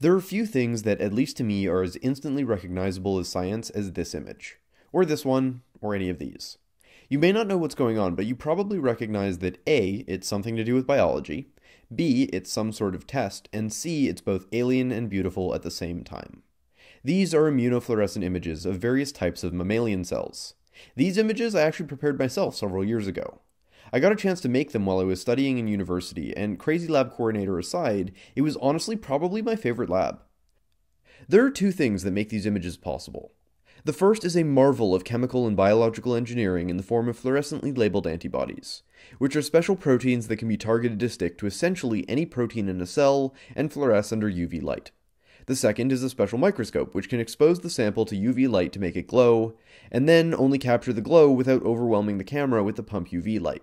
There are few things that, at least to me, are as instantly recognizable as science as this image, or this one, or any of these. You may not know what's going on, but you probably recognize that A, it's something to do with biology, B, it's some sort of test, and C, it's both alien and beautiful at the same time. These are immunofluorescent images of various types of mammalian cells. These images I actually prepared myself several years ago. I got a chance to make them while I was studying in university, and crazy lab coordinator aside, it was honestly probably my favorite lab. There are two things that make these images possible. The first is a marvel of chemical and biological engineering in the form of fluorescently labeled antibodies, which are special proteins that can be targeted to stick to essentially any protein in a cell and fluoresce under UV light. The second is a special microscope, which can expose the sample to UV light to make it glow, and then only capture the glow without overwhelming the camera with the pump UV light.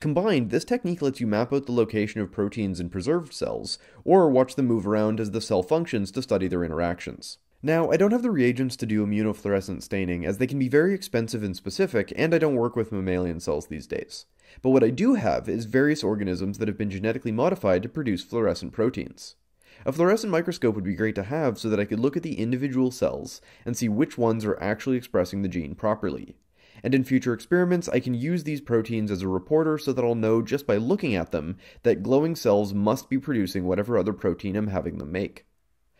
Combined, this technique lets you map out the location of proteins in preserved cells, or watch them move around as the cell functions to study their interactions. Now, I don't have the reagents to do immunofluorescent staining, as they can be very expensive and specific, and I don't work with mammalian cells these days. But what I do have is various organisms that have been genetically modified to produce fluorescent proteins. A fluorescent microscope would be great to have so that I could look at the individual cells and see which ones are actually expressing the gene properly and in future experiments I can use these proteins as a reporter so that I'll know just by looking at them that glowing cells must be producing whatever other protein I'm having them make.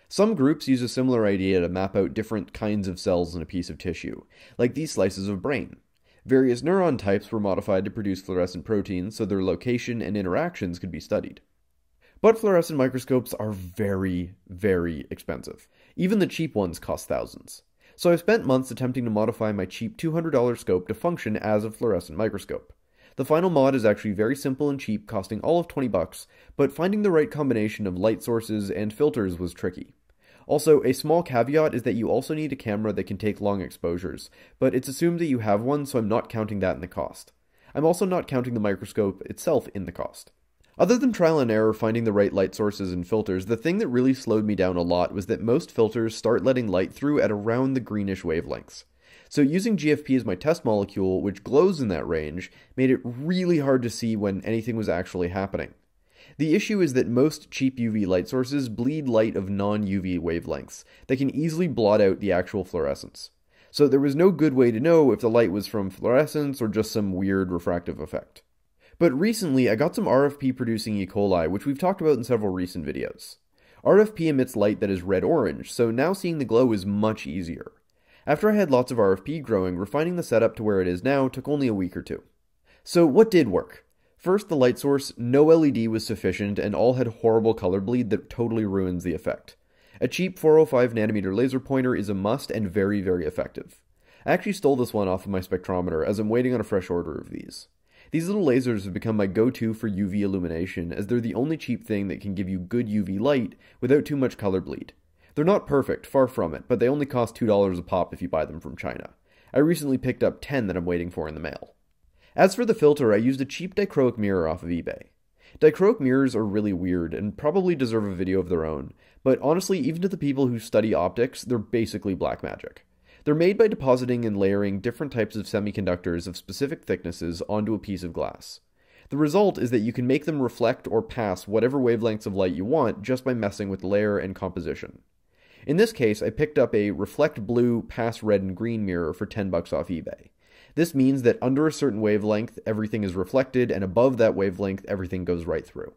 Some groups use a similar idea to map out different kinds of cells in a piece of tissue, like these slices of brain. Various neuron types were modified to produce fluorescent proteins so their location and interactions could be studied. But fluorescent microscopes are very, very expensive. Even the cheap ones cost thousands. So I've spent months attempting to modify my cheap $200 scope to function as a fluorescent microscope. The final mod is actually very simple and cheap, costing all of 20 bucks, but finding the right combination of light sources and filters was tricky. Also, a small caveat is that you also need a camera that can take long exposures, but it's assumed that you have one, so I'm not counting that in the cost. I'm also not counting the microscope itself in the cost. Other than trial and error finding the right light sources and filters, the thing that really slowed me down a lot was that most filters start letting light through at around the greenish wavelengths. So using GFP as my test molecule, which glows in that range, made it really hard to see when anything was actually happening. The issue is that most cheap UV light sources bleed light of non-UV wavelengths that can easily blot out the actual fluorescence. So there was no good way to know if the light was from fluorescence or just some weird refractive effect. But recently, I got some RFP producing E. coli, which we've talked about in several recent videos. RFP emits light that is red-orange, so now seeing the glow is much easier. After I had lots of RFP growing, refining the setup to where it is now took only a week or two. So what did work? First, the light source, no LED was sufficient and all had horrible color bleed that totally ruins the effect. A cheap 405 nanometer laser pointer is a must and very, very effective. I actually stole this one off of my spectrometer as I'm waiting on a fresh order of these. These little lasers have become my go-to for UV illumination as they're the only cheap thing that can give you good UV light without too much color bleed. They're not perfect, far from it, but they only cost $2 a pop if you buy them from China. I recently picked up 10 that I'm waiting for in the mail. As for the filter, I used a cheap dichroic mirror off of eBay. Dichroic mirrors are really weird and probably deserve a video of their own, but honestly, even to the people who study optics, they're basically black magic. They're made by depositing and layering different types of semiconductors of specific thicknesses onto a piece of glass. The result is that you can make them reflect or pass whatever wavelengths of light you want just by messing with layer and composition. In this case, I picked up a reflect blue, pass red and green mirror for 10 bucks off eBay. This means that under a certain wavelength, everything is reflected, and above that wavelength, everything goes right through.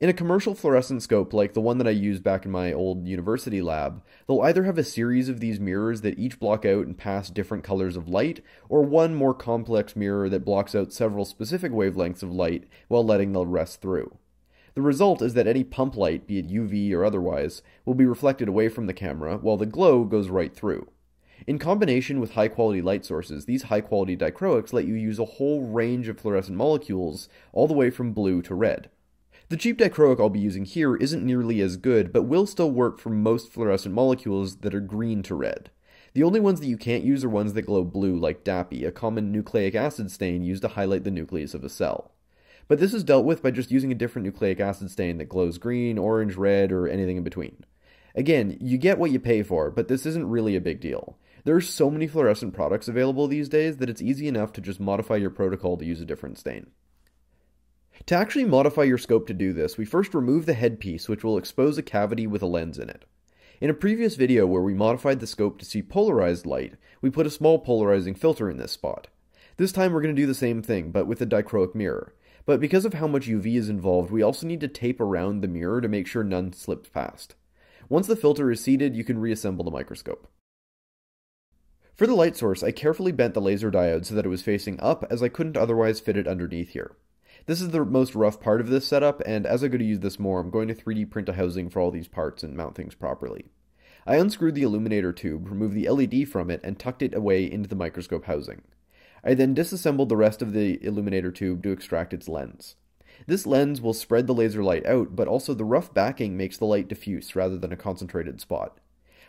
In a commercial fluorescent scope like the one that I used back in my old university lab, they'll either have a series of these mirrors that each block out and pass different colors of light, or one more complex mirror that blocks out several specific wavelengths of light while letting the rest through. The result is that any pump light, be it UV or otherwise, will be reflected away from the camera, while the glow goes right through. In combination with high quality light sources, these high quality dichroics let you use a whole range of fluorescent molecules, all the way from blue to red. The cheap dichroic I'll be using here isn't nearly as good, but will still work for most fluorescent molecules that are green to red. The only ones that you can't use are ones that glow blue, like DAPI, a common nucleic acid stain used to highlight the nucleus of a cell. But this is dealt with by just using a different nucleic acid stain that glows green, orange, red, or anything in between. Again, you get what you pay for, but this isn't really a big deal. There are so many fluorescent products available these days that it's easy enough to just modify your protocol to use a different stain. To actually modify your scope to do this, we first remove the headpiece which will expose a cavity with a lens in it. In a previous video where we modified the scope to see polarized light, we put a small polarizing filter in this spot. This time we're going to do the same thing, but with a dichroic mirror. But because of how much UV is involved, we also need to tape around the mirror to make sure none slips past. Once the filter is seated, you can reassemble the microscope. For the light source, I carefully bent the laser diode so that it was facing up as I couldn't otherwise fit it underneath here. This is the most rough part of this setup, and as I go to use this more, I'm going to 3D print a housing for all these parts and mount things properly. I unscrewed the illuminator tube, removed the LED from it, and tucked it away into the microscope housing. I then disassembled the rest of the illuminator tube to extract its lens. This lens will spread the laser light out, but also the rough backing makes the light diffuse rather than a concentrated spot.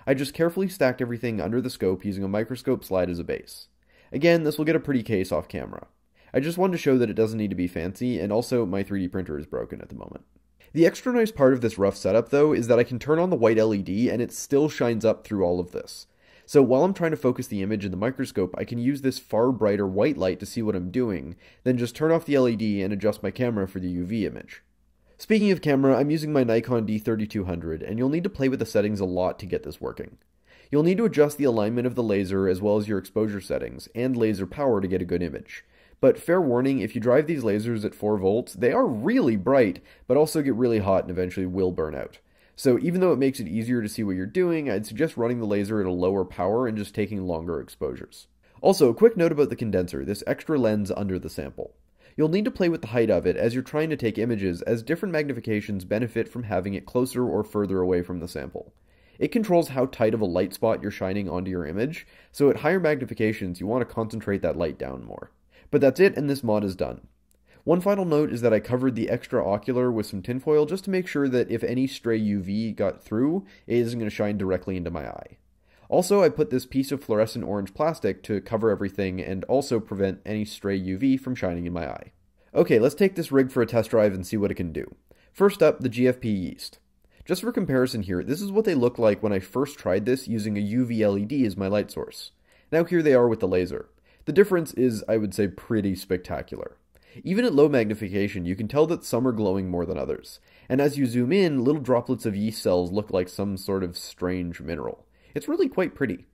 I just carefully stacked everything under the scope using a microscope slide as a base. Again, this will get a pretty case off camera. I just wanted to show that it doesn't need to be fancy, and also my 3D printer is broken at the moment. The extra nice part of this rough setup, though, is that I can turn on the white LED and it still shines up through all of this. So while I'm trying to focus the image in the microscope, I can use this far brighter white light to see what I'm doing, then just turn off the LED and adjust my camera for the UV image. Speaking of camera, I'm using my Nikon D3200, and you'll need to play with the settings a lot to get this working. You'll need to adjust the alignment of the laser as well as your exposure settings, and laser power to get a good image. But fair warning, if you drive these lasers at 4 volts, they are really bright, but also get really hot and eventually will burn out. So even though it makes it easier to see what you're doing, I'd suggest running the laser at a lower power and just taking longer exposures. Also, a quick note about the condenser, this extra lens under the sample. You'll need to play with the height of it as you're trying to take images, as different magnifications benefit from having it closer or further away from the sample. It controls how tight of a light spot you're shining onto your image, so at higher magnifications you want to concentrate that light down more. But that's it, and this mod is done. One final note is that I covered the extra ocular with some tinfoil just to make sure that if any stray UV got through, it isn't going to shine directly into my eye. Also, I put this piece of fluorescent orange plastic to cover everything and also prevent any stray UV from shining in my eye. Okay, let's take this rig for a test drive and see what it can do. First up, the GFP yeast. Just for comparison here, this is what they look like when I first tried this using a UV LED as my light source. Now here they are with the laser. The difference is, I would say, pretty spectacular. Even at low magnification, you can tell that some are glowing more than others, and as you zoom in, little droplets of yeast cells look like some sort of strange mineral. It's really quite pretty.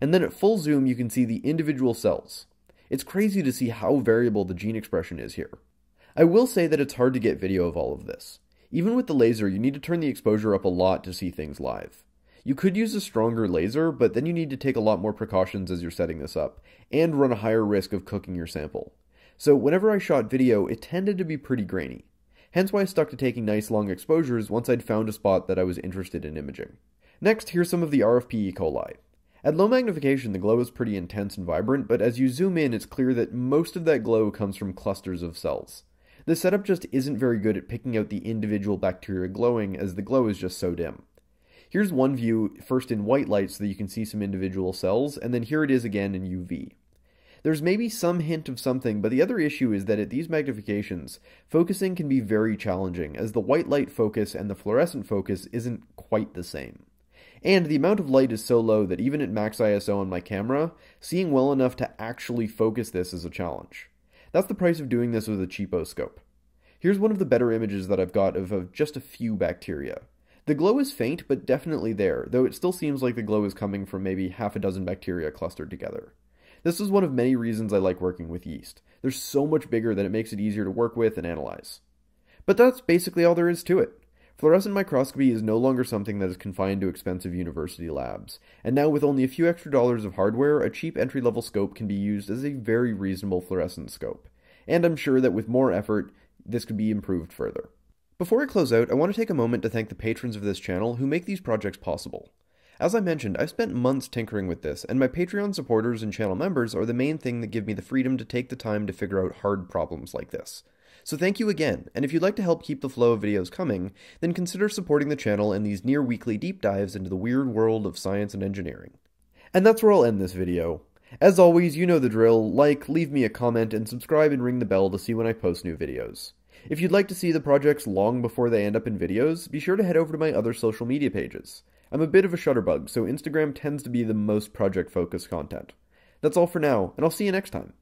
And then at full zoom, you can see the individual cells. It's crazy to see how variable the gene expression is here. I will say that it's hard to get video of all of this. Even with the laser, you need to turn the exposure up a lot to see things live. You could use a stronger laser, but then you need to take a lot more precautions as you're setting this up, and run a higher risk of cooking your sample. So whenever I shot video, it tended to be pretty grainy. Hence why I stuck to taking nice long exposures once I'd found a spot that I was interested in imaging. Next, here's some of the RFP E. coli. At low magnification, the glow is pretty intense and vibrant, but as you zoom in, it's clear that most of that glow comes from clusters of cells. The setup just isn't very good at picking out the individual bacteria glowing, as the glow is just so dim. Here's one view, first in white light so that you can see some individual cells, and then here it is again in UV. There's maybe some hint of something, but the other issue is that at these magnifications, focusing can be very challenging, as the white light focus and the fluorescent focus isn't quite the same. And the amount of light is so low that even at max ISO on my camera, seeing well enough to actually focus this is a challenge. That's the price of doing this with a cheapo scope. Here's one of the better images that I've got of, of just a few bacteria. The glow is faint, but definitely there, though it still seems like the glow is coming from maybe half a dozen bacteria clustered together. This is one of many reasons I like working with yeast. They're so much bigger that it makes it easier to work with and analyze. But that's basically all there is to it. Fluorescent microscopy is no longer something that is confined to expensive university labs, and now with only a few extra dollars of hardware, a cheap entry level scope can be used as a very reasonable fluorescent scope. And I'm sure that with more effort, this could be improved further. Before I close out, I want to take a moment to thank the patrons of this channel who make these projects possible. As I mentioned, I've spent months tinkering with this, and my Patreon supporters and channel members are the main thing that give me the freedom to take the time to figure out hard problems like this. So thank you again, and if you'd like to help keep the flow of videos coming, then consider supporting the channel in these near weekly deep dives into the weird world of science and engineering. And that's where I'll end this video. As always, you know the drill, like, leave me a comment, and subscribe and ring the bell to see when I post new videos. If you'd like to see the projects long before they end up in videos, be sure to head over to my other social media pages. I'm a bit of a shutterbug, so Instagram tends to be the most project focused content. That's all for now, and I'll see you next time.